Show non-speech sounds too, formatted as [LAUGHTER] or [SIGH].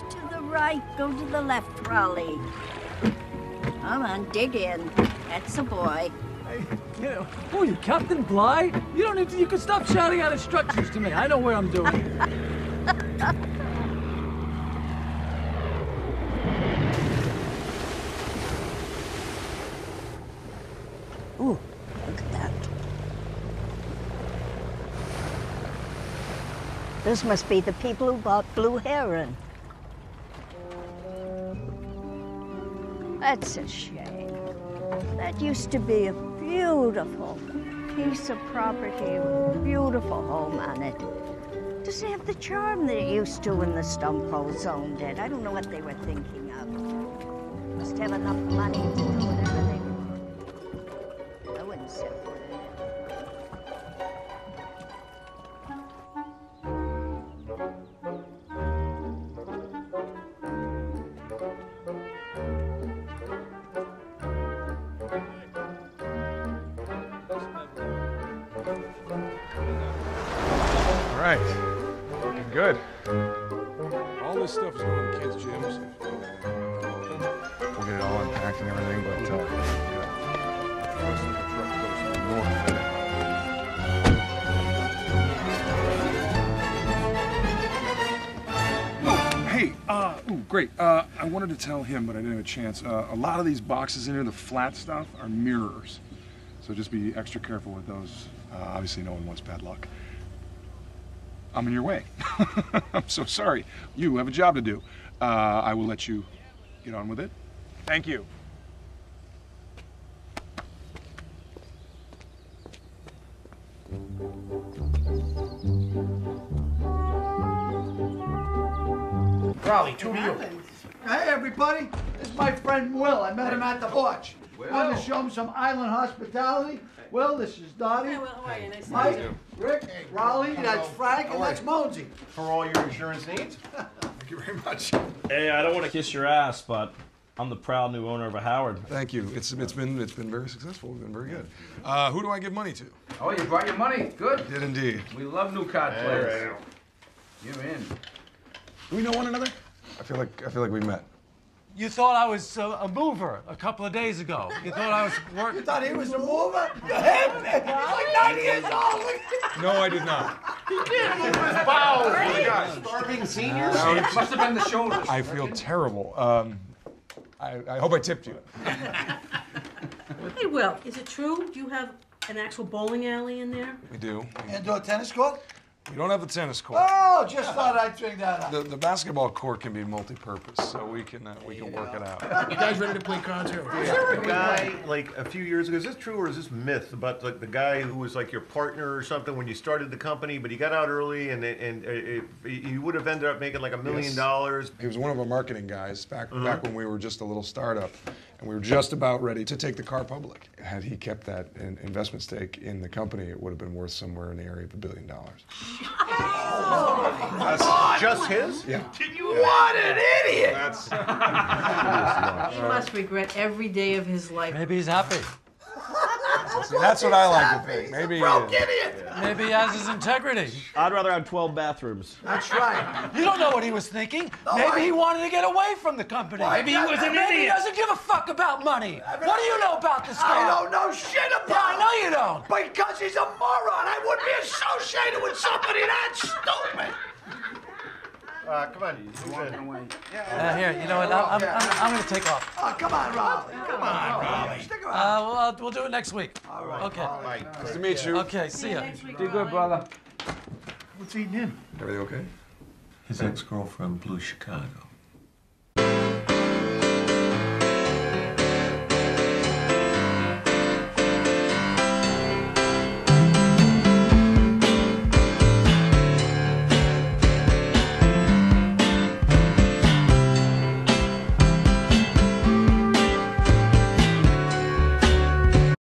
to the right. Go to the left, Rolly. Come on, dig in. That's a boy. Hey, you know, who are you, Captain Bligh? You don't need to, you can stop shouting out instructions to me. I know where I'm doing. [LAUGHS] Ooh, look at that. This must be the people who bought Blue Heron. That's a shame. That used to be a beautiful piece of property with a beautiful home on it. Doesn't have the charm that it used to when the Stumpo's owned it. I don't know what they were thinking of. Must have enough money to do whatever right. Looking good. All this stuff is going to kids' gyms. We'll get it all unpacked and everything, but uh, yeah. The north. Oh, Hey, uh, ooh, great. Uh, I wanted to tell him, but I didn't have a chance. Uh, a lot of these boxes in here, the flat stuff, are mirrors. So just be extra careful with those. Uh, obviously, no one wants bad luck. I'm in your way. [LAUGHS] I'm so sorry. You have a job to do. Uh, I will let you get on with it. Thank you. Rolly, two of you. Hey, everybody. This is my friend Will. I met him at the porch. Wanted to show him some island hospitality. Well, this is Dottie. Mike, Rick, Rolly, that's Frank, and that's Mosey. For all your insurance needs. [LAUGHS] Thank you very much. Hey, I don't want to kiss your ass, but I'm the proud new owner of a Howard. Thank you. It's it's been it's been very successful. We've been very good. Uh, who do I give money to? Oh, you brought your money. Good. Did indeed. We love new card players. You're in. Do we know one another? I feel like I feel like we met. You thought I was uh, a mover a couple of days ago. You thought I was working. You thought he was a mover? You him? He's like 90 years old. No, I did not. Starving seniors? Must have been the shoulders. I feel terrible. Um, I, I hope I tipped you. Hey, Will, is it true you have an actual bowling alley in there? We do. Indoor tennis court? We don't have the tennis court. Oh, just thought I'd bring that up. The, the basketball court can be multi-purpose, so we can uh, we can work it out. You guys ready to play cards here? The guy, like a few years ago, is this true or is this myth about like the guy who was like your partner or something when you started the company, but he got out early and it- and it, it, you would have ended up making like a million Yes. dollars. He was one of our marketing guys back back when we were just a little startup, and we were just about ready to take the car public. Had he kept that in, investment stake in the company, it would have been worth somewhere in the area of a billion dollars. That's just his. Yeah. What an idiot! That's [LAUGHS] He must regret every day of his life. Maybe he's happy. [LAUGHS] see, that's what I like to think. Maybe uh, he is. Idiot! Maybe he has his integrity. I'd rather have 12 bathrooms. That's right. [LAUGHS] You don't know what he was thinking. Maybe he wanted to get away from the company. Maybe he was an Maybe he doesn't give a fuck about money. What do you know about this guy? I don't know shit about Yeah, I know you don't. Because he's a moron. I wouldn't be associated with somebody that stupid. Uh, come on, who's in? Uh, here, you know what? I'm, I'm, I'm, I'm going to take off. Oh, come on, Rolly. Come on, Rolly. Stick around. Uh, we'll, uh, we'll do it next week. All right. Okay. Nice to meet you. Okay, see ya. Do good, brother. What's eating him? Everything okay? His ex-girlfriend blew Chicago.